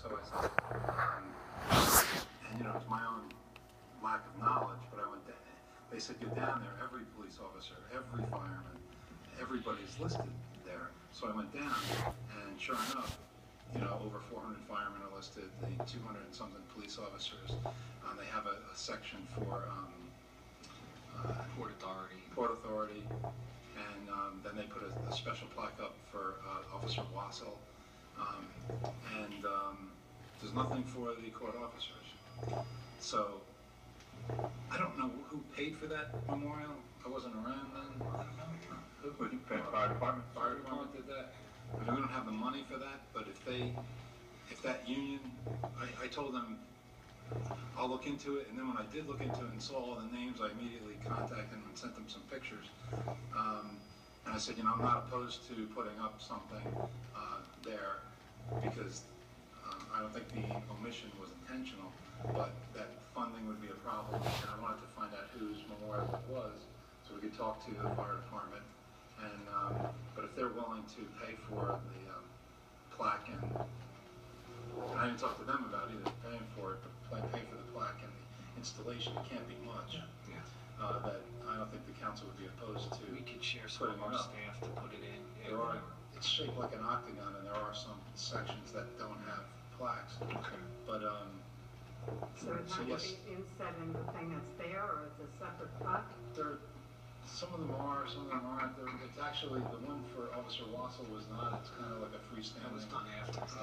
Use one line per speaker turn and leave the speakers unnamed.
so I said, um, and you know, it's my own lack of knowledge, but I went down, they said, you're down there, every police officer, every fireman, everybody's listed there. So I went down, and sure enough, you know, over four hundred firemen are listed, the two hundred and something police officers. Um, they have a, a section for, um, uh,
Port Authority.
Port Authority, and um, then they put a, a special plaque up for uh, Officer Wassel. There's nothing for the court officers. So I don't know who paid for that memorial. I wasn't around then. Who, who,
Fire department.
fire department did that. I we don't have the money for that, but if they, if that union, I, I told them, I'll look into it, and then when I did look into it and saw all the names, I immediately contacted them and sent them some pictures. Um, and I said, you know, I'm not opposed to putting up something, uh, there, because, I don't think the omission was intentional, but that funding would be a problem, and I wanted to find out whose memorial it was, so we could talk to the fire department. And, um, but if they're willing to pay for the, um, plaque and, and I didn't talk to them about either paying for it, but pay- for the plaque and the installation, it can't be much.
Yeah.
Uh, that I don't think the council would be opposed to.
We could share some of our staff to put it in.
There are, it's shaped like an octagon and there are some sections that don't have plaques,
Okay.
but, um,
So it's
so
not
yes,
be inset in the thing that's there, or it's a separate plaque?
there, some of them are, some of them aren't. There, it's actually, the one for Officer Wassel was not, it's kind of like a
That was
freestanding.
done after.
uh,